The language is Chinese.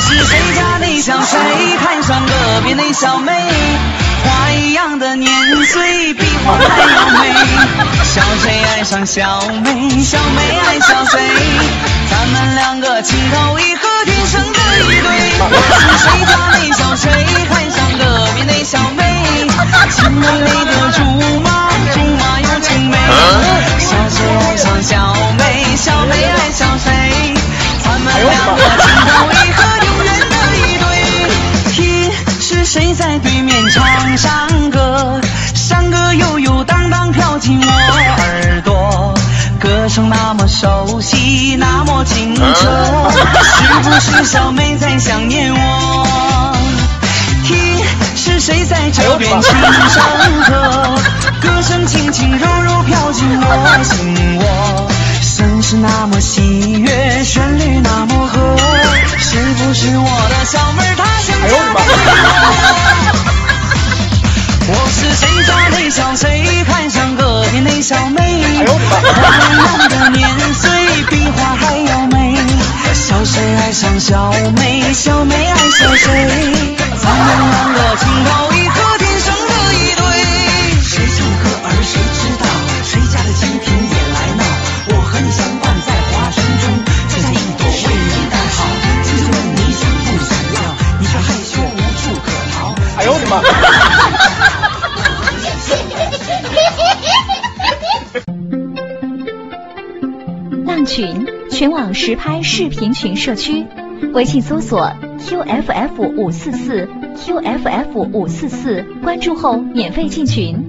是谁家的小谁，看上隔壁那小妹，花一样的年岁，比花还要美。小谁爱上小妹，小妹爱小谁，咱们两个情投意合，在对面唱山歌，山歌悠悠荡荡飘进我耳朵，歌声那么熟悉，那么清澈，是不是小妹在想念我？听是谁在这边轻声歌，歌声轻轻柔柔飘进我心窝，声是那么喜悦，旋律那么和，是不是我小妹，小妹爱小谁，咱们两个情投意合，天生的一对。谁唱歌儿谁知道，谁家的清平也来闹。我和你相伴在花丛中，摘下一朵为你戴好。亲亲问你想不想要，你却害羞无处可逃。哎呦我的妈！浪群全网实拍视频群社区，微信搜索 QFF 五四四 QFF 五四四，关注后免费进群。